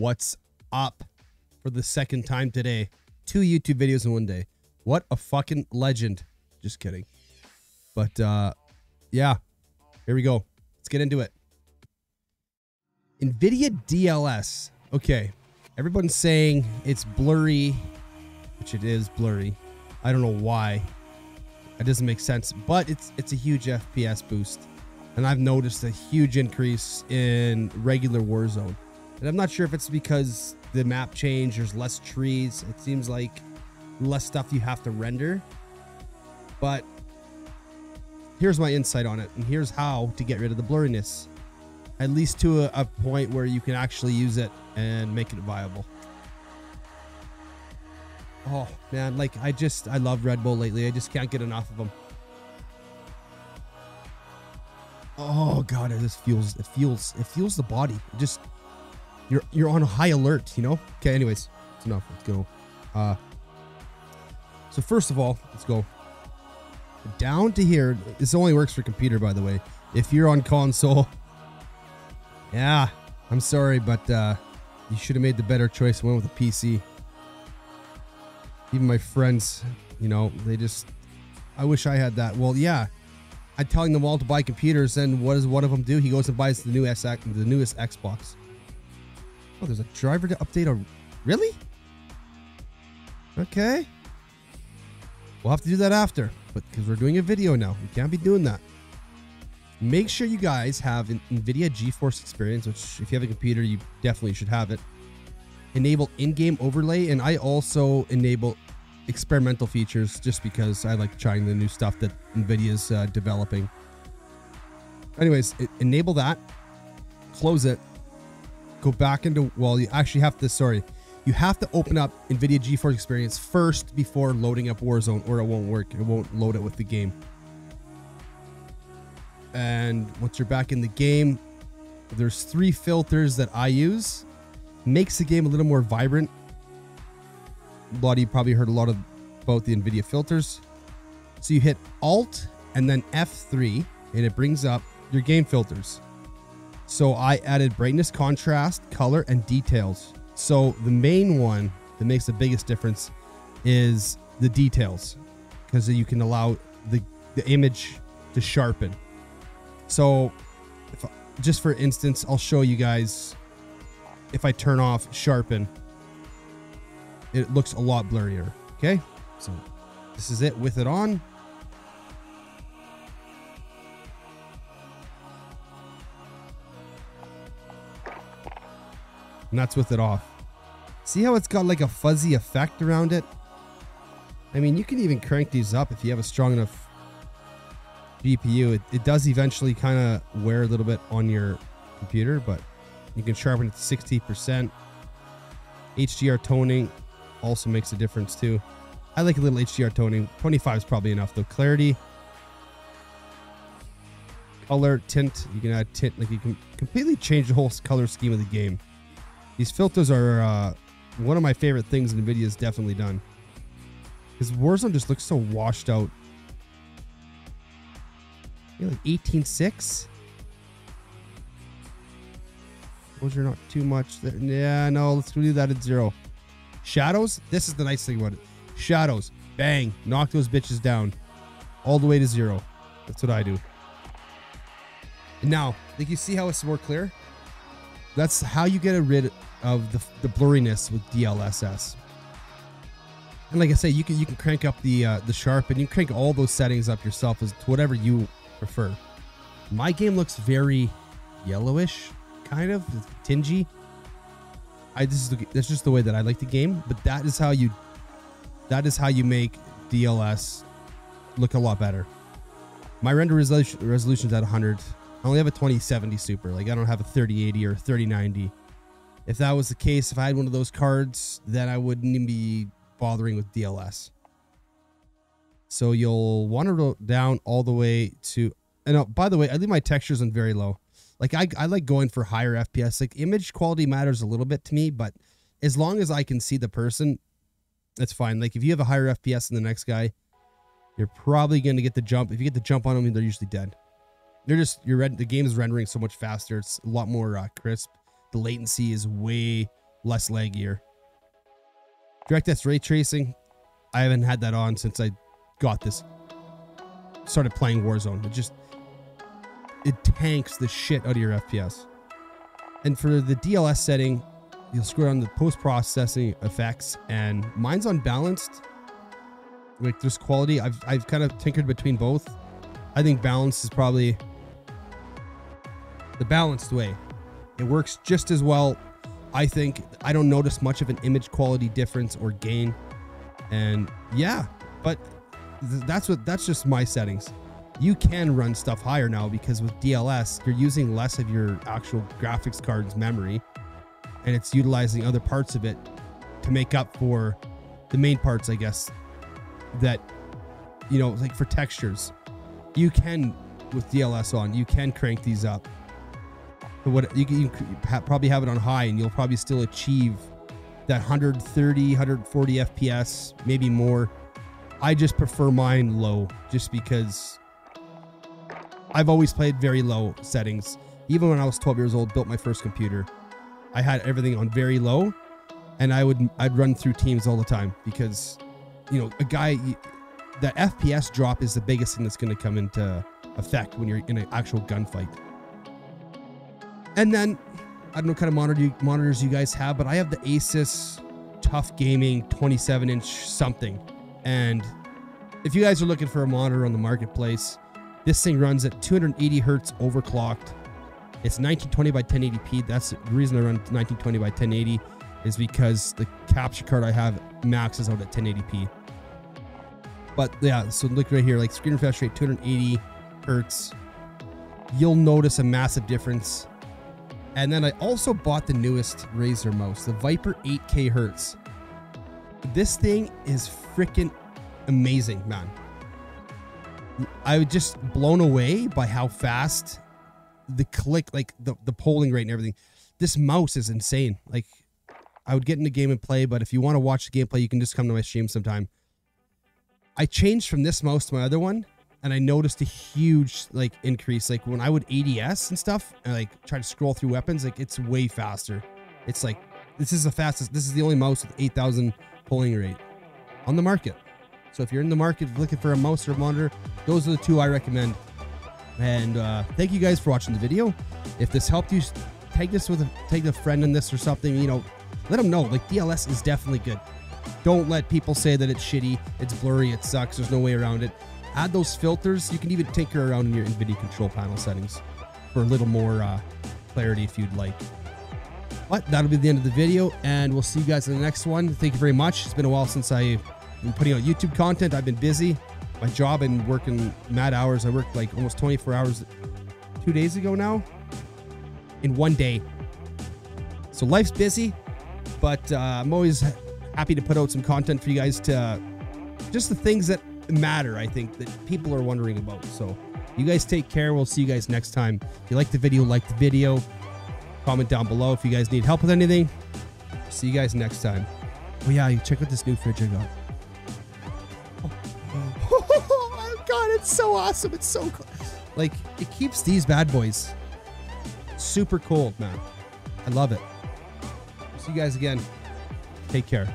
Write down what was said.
What's up for the second time today? Two YouTube videos in one day. What a fucking legend. Just kidding. But uh yeah, here we go. Let's get into it. NVIDIA DLSS. Okay, everyone's saying it's blurry, which it is blurry. I don't know why. That doesn't make sense, but it's it's a huge FPS boost. And I've noticed a huge increase in regular Warzone. And I'm not sure if it's because the map changed, there's less trees. It seems like less stuff you have to render. But here's my insight on it, and here's how to get rid of the blurriness. At least to a, a point where you can actually use it and make it viable. Oh man, like I just I love Red Bull lately. I just can't get enough of them. Oh god, it just feels it feels it feels the body. It just you're you're on high alert, you know? Okay, anyways, it's enough. Let's go. Uh so first of all, let's go down to here. This only works for computer, by the way. If you're on console, yeah, I'm sorry, but uh you should have made the better choice went with a PC even my friends, you know, they just, I wish I had that. Well, yeah, I'm telling them all to buy computers, and what does one of them do? He goes and buys the new SX, the newest Xbox. Oh, there's a driver to update a, really? Okay. We'll have to do that after, but because we're doing a video now, we can't be doing that. Make sure you guys have an NVIDIA GeForce experience, which if you have a computer, you definitely should have it enable in-game overlay and I also enable experimental features just because I like trying the new stuff that NVIDIA's uh, developing. Anyways, enable that, close it, go back into, well, you actually have to, sorry, you have to open up NVIDIA GeForce Experience first before loading up Warzone or it won't work. It won't load it with the game. And once you're back in the game, there's three filters that I use makes the game a little more vibrant. A lot of you probably heard a lot of about the NVIDIA filters. So you hit Alt and then F3 and it brings up your game filters. So I added brightness, contrast, color, and details. So the main one that makes the biggest difference is the details because you can allow the, the image to sharpen. So just for instance, I'll show you guys if I turn off sharpen, it looks a lot blurrier. Okay, so this is it with it on. And that's with it off. See how it's got like a fuzzy effect around it? I mean, you can even crank these up if you have a strong enough GPU. It, it does eventually kind of wear a little bit on your computer, but you can sharpen it to 60%. HDR toning also makes a difference too. I like a little HDR toning. 25 is probably enough though. Clarity, color, tint. You can add tint. Like you can completely change the whole color scheme of the game. These filters are uh, one of my favorite things NVIDIA's definitely done. Because Warzone just looks so washed out. Yeah, like 18.6? Those are not too much. There. Yeah, no, let's do that at zero. Shadows, this is the nice thing about it. Shadows, bang, knock those bitches down. All the way to zero. That's what I do. And now, like you see how it's more clear? That's how you get rid of the, the blurriness with DLSS. And like I say, you can you can crank up the uh, the sharp and you crank all those settings up yourself as to whatever you prefer. My game looks very yellowish kind of tingy. I this is the, that's just the way that I like the game, but that is how you that is how you make DLSS look a lot better. My render resolution resolution's at 100. I only have a 2070 Super. Like I don't have a 3080 or 3090. If that was the case, if I had one of those cards, then I wouldn't even be bothering with DLSS. So you'll want to go down all the way to. And uh, by the way, I leave my textures on very low. Like I, I like going for higher FPS. Like image quality matters a little bit to me, but as long as I can see the person, that's fine. Like if you have a higher FPS than the next guy, you're probably going to get the jump. If you get the jump on them, they're usually dead. They're just you're. The game is rendering so much faster. It's a lot more uh, crisp. The latency is way less laggier. DirectX ray tracing, I haven't had that on since I got this. Started playing Warzone. It just it tanks the shit out of your FPS. And for the DLSS setting, you'll screw on the post processing effects, and mine's unbalanced. Like there's quality. I've I've kind of tinkered between both. I think balance is probably the balanced way. It works just as well. I think I don't notice much of an image quality difference or gain. And yeah, but th- that's what that's just my settings. You can run stuff higher now because with DLSS, you're using less of your actual graphics card's memory and it's utilizing other parts of it to make up for the main parts, I guess, that you know, like for textures. You can with DLSS on, you can crank these up. What you you probably have it on high and you'll probably still achieve that 130, 140 FPS, maybe more. I just prefer mine low just because I've always played very low settings. Even when I was 12 years old, built my first computer, I had everything on very low and I would I'd run through teams all the time because you know, a guy the FPS drop is the biggest thing that's going to come into effect when you're in an actual gunfight. And then I don't know what kind of monitor you, monitors you guys have, but I have the Asus TUF Gaming 27 inch something. And if you guys are looking for a monitor on the marketplace, this thing runs at 280 hertz overclocked. It's 1920 by 1080p. That's the reason I run 1920 by 1080 is because the capture card I have maxes out at 1080p. But yeah, so look right here, like screen refresh rate 280 hertz. You'll notice a massive difference. And then I also bought the newest Razer mouse, the Viper 8K hertz. This thing is freaking amazing, man. I was just blown away by how fast the click, like the, the polling rate and everything. This mouse is insane. Like, I would get in the game and play, but if you want to watch the gameplay, you can just come to my stream sometime. I changed from this mouse to my other one, and I noticed a huge like increase. Like when I would ADS and stuff, and like try to scroll through weapons, like it's way faster. It's like this is the fastest. This is the only mouse with 8,000 polling rate on the market. So if you're in the market looking for a mouse or a monitor, those are the two I recommend. And uh, thank you guys for watching the video. If this helped you, take this with a take a friend in this or something. You know, let them know. Like DLSS is definitely good. Don't let people say that it's shitty, it's blurry, it sucks. There's no way around it. Add those filters. You can even tinker around in your NVIDIA control panel settings for a little more uh, clarity if you'd like. But that'll be the end of the video, and we'll see you guys in the next one. Thank you very much. It's been a while since I've been putting out YouTube content. I've been busy. My job and working mad hours. I worked like almost 24 hours two days ago now in one day. So life's busy, but uh, I'm always happy to put out some content for you guys to just the things that matter, I think, that people are wondering about. So you guys take care. We'll see you guys next time. If you like the video, like the video. Comment down below if you guys need help with anything. See you guys next time. Oh yeah, you check out this new fridge I got. Oh, my god, it's so awesome. It's so cool. Like it keeps these bad boys super cold, man. I love it. See you guys again. Take care.